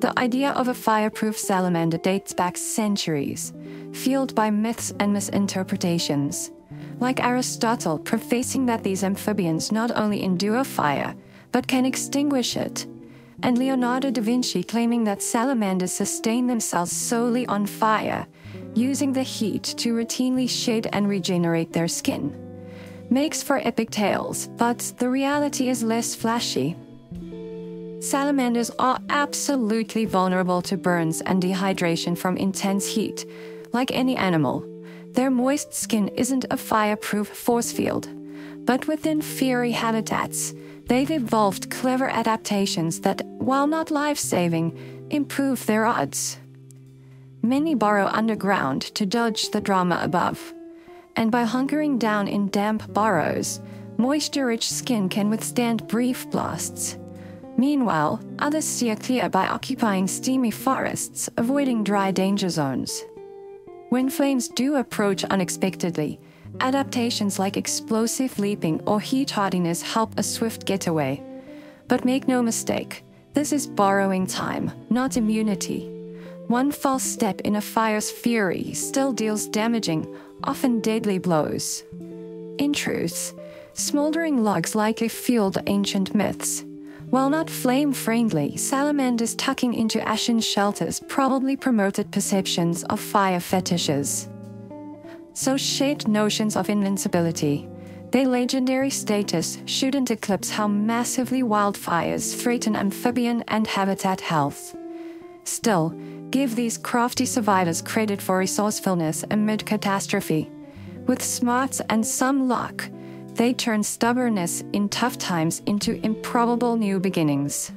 The idea of a fireproof salamander dates back centuries, fueled by myths and misinterpretations. Like Aristotle, professing that these amphibians not only endure fire, but can extinguish it, and Leonardo da Vinci claiming that salamanders sustain themselves solely on fire, using the heat to routinely shed and regenerate their skin. Makes for epic tales, but the reality is less flashy. Salamanders are absolutely vulnerable to burns and dehydration from intense heat. Like any animal, their moist skin isn't a fireproof force field. But within fiery habitats, they've evolved clever adaptations that, while not life saving, improve their odds. Many burrow underground to dodge the drama above. And by hunkering down in damp burrows, moisture rich skin can withstand brief blasts. Meanwhile, others steer clear by occupying steamy forests, avoiding dry danger zones. When flames do approach unexpectedly, adaptations like explosive leaping or heat hardiness help a swift getaway. But make no mistake, this is borrowing time, not immunity. One false step in a fire's fury still deals damaging, often deadly blows. In truth, smoldering logs likely fueled ancient myths. While not flame friendly, salamanders tucking into ashen shelters probably promoted perceptions of fire fetishes. So shaped notions of invincibility. Their legendary status shouldn't eclipse how massively wildfires threaten amphibian and habitat health. Still, give these crafty survivors credit for resourcefulness amid catastrophe. With smarts and some luck, they turn stubbornness in tough times into improbable new beginnings.